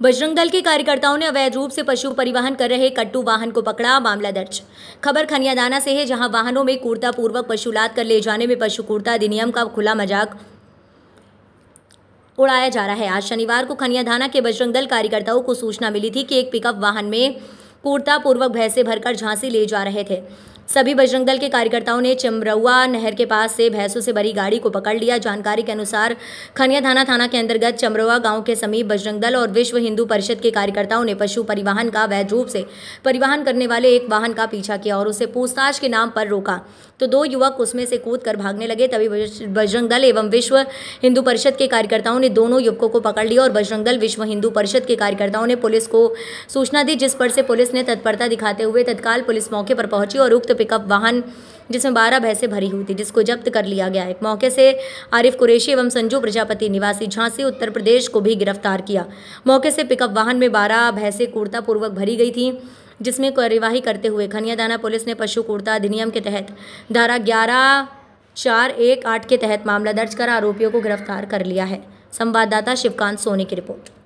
बजरंग दल के कार्यकर्ताओं ने अवैध रूप से पशु परिवहन कर रहे कट्टू वाहन को पकड़ा, मामला दर्ज। खबर खनियादाना से है, जहाँ वाहनों में पूर्वक पशु लाद कर ले जाने में पशु कूर्ता अधिनियम का खुला मज़ाक उड़ाया जा रहा है। आज शनिवार को खनियाधाना के बजरंग दल कार्यकर्ताओं को सूचना मिली थी कि एक पिकअप वाहन में पूर्वक भैंसे भरकर झांसी ले जा रहे थे। सभी बजरंग दल के कार्यकर्ताओं ने चमरौआ नहर के पास से भैंसों से भरी गाड़ी को पकड़ लिया। जानकारी के अनुसार खनिया थाना थाना के अंतर्गत चमरौआ गाँव के समीप बजरंग दल और विश्व हिंदू परिषद के कार्यकर्ताओं ने पशु परिवहन का वैध रूप से परिवहन करने वाले एक वाहन का पीछा किया और उसे पूछताछ के नाम पर रोका। तो दो युवक उसमें से कूद कर भागने लगे। तभी बजरंग दल एवं विश्व हिंदू परिषद के कार्यकर्ताओं ने दोनों युवकों को पकड़ लिया और बजरंग दल विश्व हिंदू परिषद के कार्यकर्ताओं ने पुलिस को सूचना दी, जिस पर से पुलिस ने तत्परता दिखाते हुए तत्काल पुलिस मौके पर पहुँची और उक्त पिकअप वाहन जिसमें बारह भैंसे भरी हुई थी, जिसको जब्त कर लिया गया। एक मौके से आरिफ कुरेशी एवं संजू प्रजापति निवासी झांसी, उत्तर प्रदेश को भी गिरफ़्तार किया। मौके से पिकअप वाहन में बारह भैंसे कूर्तापूर्वक भरी गई थी, जिसमें कार्यवाही करते हुए खनियादाना पुलिस ने पशु कूर्ता अधिनियम के तहत धारा ग्यारह चार एक आठ के तहत मामला दर्ज कर आरोपियों को गिरफ़्तार कर लिया है। संवाददाता शिवकांत सोनी की रिपोर्ट।